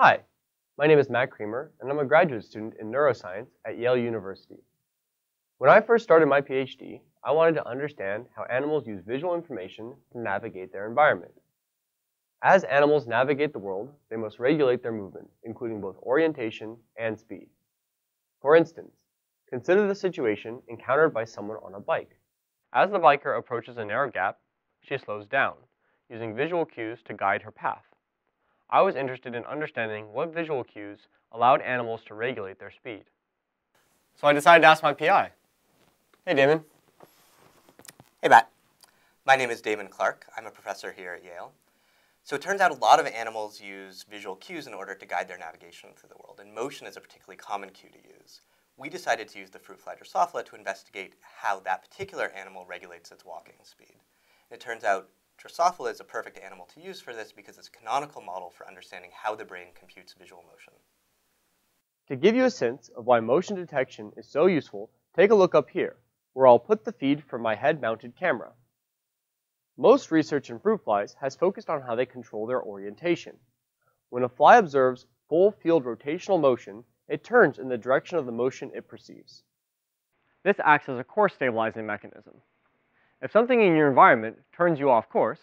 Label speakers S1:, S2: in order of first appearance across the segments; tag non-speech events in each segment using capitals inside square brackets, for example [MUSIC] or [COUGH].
S1: Hi, my name is Matt Creamer, and I'm a graduate student in neuroscience at Yale University. When I first started my PhD, I wanted to understand how animals use visual information to navigate their environment. As animals navigate the world, they must regulate their movement, including both orientation and speed. For instance, consider the situation encountered by someone on a bike. As the biker approaches a narrow gap, she slows down, using visual cues to guide her path. I was interested in understanding what visual cues allowed animals to regulate their speed. So I decided to ask my PI. Hey, Damon.
S2: Hey, Matt. My name is Damon Clark. I'm a professor here at Yale. So it turns out a lot of animals use visual cues in order to guide their navigation through the world, and motion is a particularly common cue to use. We decided to use the fruit fly Drosophila to investigate how that particular animal regulates its walking speed. And it turns out Drosophila is a perfect animal to use for this because it's a canonical model for understanding how the brain computes visual motion.
S1: To give you a sense of why motion detection is so useful, take a look up here, where I'll put the feed from my head-mounted camera. Most research in fruit flies has focused on how they control their orientation. When a fly observes full field rotational motion, it turns in the direction of the motion it perceives. This acts as a core stabilizing mechanism. If something in your environment turns you off course,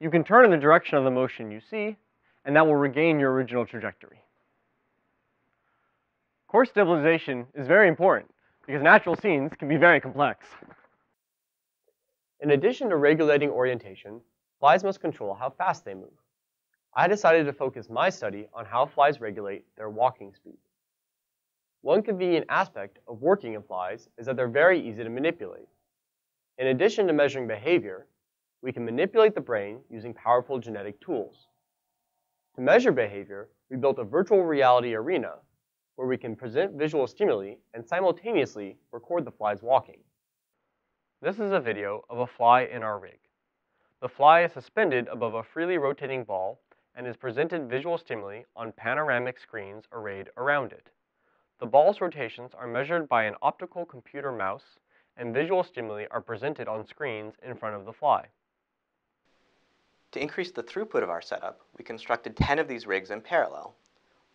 S1: you can turn in the direction of the motion you see, and that will regain your original trajectory. Course stabilization is very important because natural scenes can be very complex. In addition to regulating orientation, flies must control how fast they move. I decided to focus my study on how flies regulate their walking speed. One convenient aspect of working in flies is that they're very easy to manipulate. In addition to measuring behavior, we can manipulate the brain using powerful genetic tools. To measure behavior, we built a virtual reality arena where we can present visual stimuli and simultaneously record the fly's walking. This is a video of a fly in our rig. The fly is suspended above a freely rotating ball and is presented visual stimuli on panoramic screens arrayed around it. The ball's rotations are measured by an optical computer mouse, and visual stimuli are presented on screens in front of the fly.
S2: To increase the throughput of our setup, we constructed 10 of these rigs in parallel.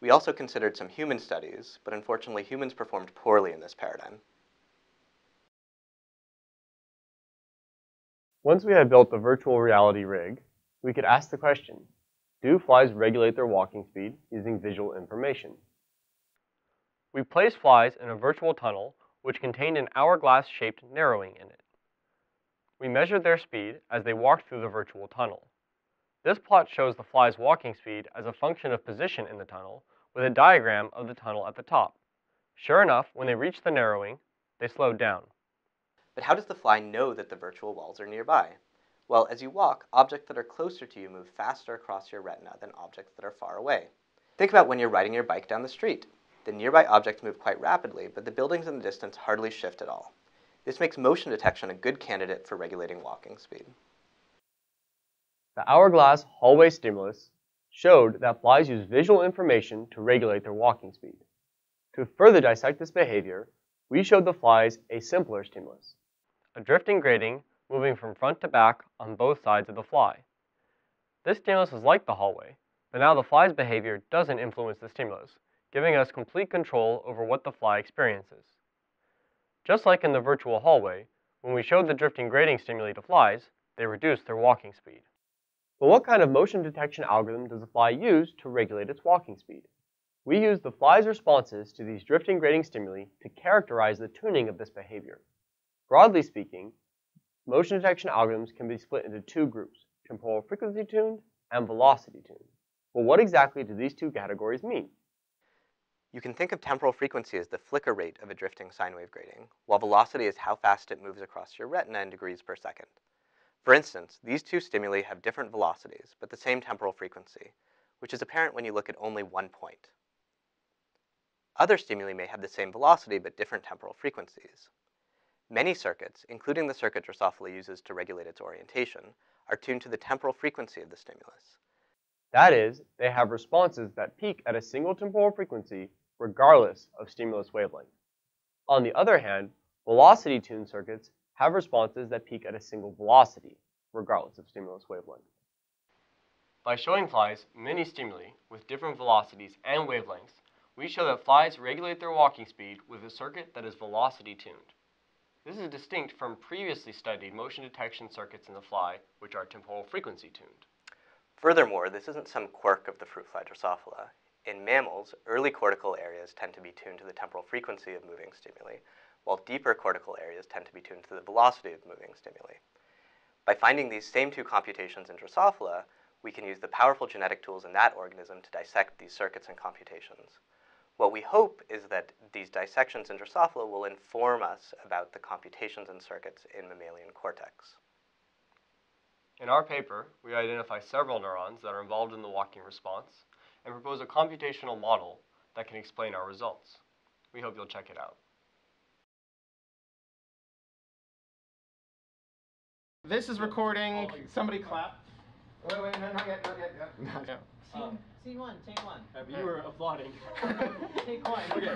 S2: We also considered some human studies, but unfortunately humans performed poorly in this paradigm.
S1: Once we had built the virtual reality rig, we could ask the question, do flies regulate their walking speed using visual information? We placed flies in a virtual tunnel which contained an hourglass-shaped narrowing in it. We measured their speed as they walked through the virtual tunnel. This plot shows the fly's walking speed as a function of position in the tunnel, with a diagram of the tunnel at the top. Sure enough, when they reached the narrowing, they slowed down.
S2: But how does the fly know that the virtual walls are nearby? Well, as you walk, objects that are closer to you move faster across your retina than objects that are far away. Think about when you're riding your bike down the street. The nearby objects move quite rapidly, but the buildings in the distance hardly shift at all. This makes motion detection a good candidate for regulating walking speed.
S1: The hourglass hallway stimulus showed that flies use visual information to regulate their walking speed. To further dissect this behavior, we showed the flies a simpler stimulus, a drifting grating moving from front to back on both sides of the fly. This stimulus is like the hallway, but now the fly's behavior doesn't influence the stimulus, giving us complete control over what the fly experiences. Just like in the virtual hallway, when we showed the drifting grating stimuli to flies, they reduced their walking speed. But what kind of motion detection algorithm does the fly use to regulate its walking speed? We use the fly's responses to these drifting grating stimuli to characterize the tuning of this behavior. Broadly speaking, motion detection algorithms can be split into two groups, temporal frequency tuned and velocity tuned. But what exactly do these two categories mean?
S2: You can think of temporal frequency as the flicker rate of a drifting sine wave grating, while velocity is how fast it moves across your retina in degrees per second. For instance, these two stimuli have different velocities, but the same temporal frequency, which is apparent when you look at only one point. Other stimuli may have the same velocity but different temporal frequencies. Many circuits, including the circuit Drosophila uses to regulate its orientation, are tuned to the temporal frequency of the stimulus.
S1: That is, they have responses that peak at a single temporal frequency regardless of stimulus wavelength. On the other hand, velocity-tuned circuits have responses that peak at a single velocity, regardless of stimulus wavelength. By showing flies many stimuli with different velocities and wavelengths, we show that flies regulate their walking speed with a circuit that is velocity tuned. This is distinct from previously studied motion detection circuits in the fly, which are temporal frequency tuned.
S2: Furthermore, this isn't some quirk of the fruit fly Drosophila. In mammals, early cortical areas tend to be tuned to the temporal frequency of moving stimuli, while deeper cortical areas tend to be tuned to the velocity of moving stimuli. By finding these same two computations in Drosophila, we can use the powerful genetic tools in that organism to dissect these circuits and computations. What we hope is that these dissections in Drosophila will inform us about the computations and circuits in mammalian cortex.
S1: In our paper, we identify several neurons that are involved in the walking response and propose a computational model that can explain our results. We hope you'll check it out.
S3: This is recording. Somebody clap.
S4: Wait, wait, no, not yet, not yet.
S3: Not yet.
S4: Um,
S5: Scene one, take one.
S4: you were applauding. [LAUGHS]
S5: Take one.
S4: Okay.